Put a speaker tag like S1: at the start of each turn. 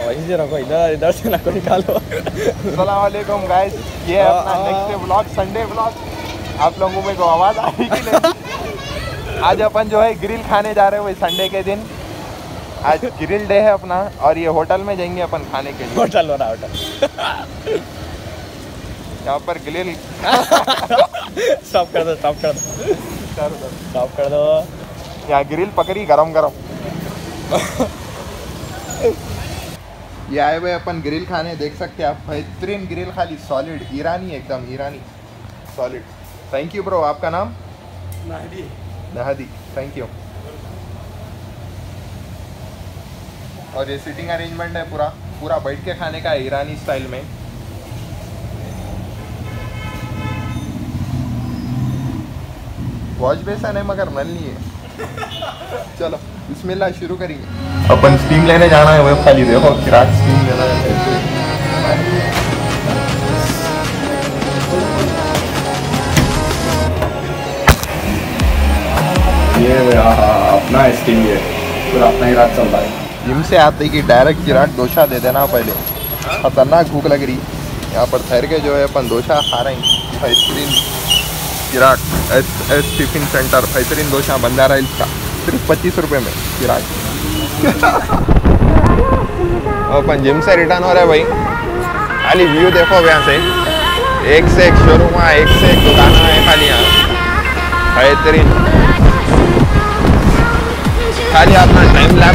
S1: वहीं से रखो इधर इधर से ना कोई निकालो।
S2: वालेकुम गाइस ये है अपना
S1: हाँ।
S2: नेक्स्ट ब्लॉग संडे ब्लॉग आप लोगों में को आवाज़ आ रही कि आज अपन जो है ग्रिल खाने जा रहे हैं वही संडे के दिन। आज ग्रिल डे है अपना और ये होटल में जाएँगे अपन खाने के लिए।
S1: होटल हो रहा होटल
S2: यहाँ पर ग्रिल
S1: स्टॉप कर दो स्टॉप कर दो। स्टॉप कर दो।
S2: यहाँ ग्रिल पकड़ी गरम गरम। ये आए हुए अपन ग्रिल खाने देख सकते हैं आप। बेहतरीन ग्रिल खाली सॉलिड ईरानी एकदम Irani. Solid thank you bro आपका नाम? नहदी थैंक यू और ये सिटिंग अरेंजमेंट है पूरा। पूरा बैठ के खाने का है ईरानी स्टाइल में। वॉश बेसन है मगर नल नहीं है। चलो बिस्मिल्लाह शुरू करेंगे। अपन स्टीम लेने जाना है वो खाली देखो किराक स्टीम लेना है।
S1: ये अपना स्टीम ये पूरा अपना ही चल रहा है।
S2: जिम से आते ही डायरेक्ट चिराग डोसा दे देना पहले। खतरनाक भूख लग रही। यहाँ पर ठहर के जो है अपन डोसा खा रहे हैं। Chirag S S tiffin centre बेहतरीन डोसा बंजारा हिल्स का सिर्फ़ पच्चीस रुपये में चिराग अपन जिम से रिटर्न हो रहे है भाई। खाली व्यू देखो यहाँ से। एक से एक शोरूम है, एक से एक दुकान है खाली यहाँ। बेहतरीन। खाली अपना टाइम वहाँ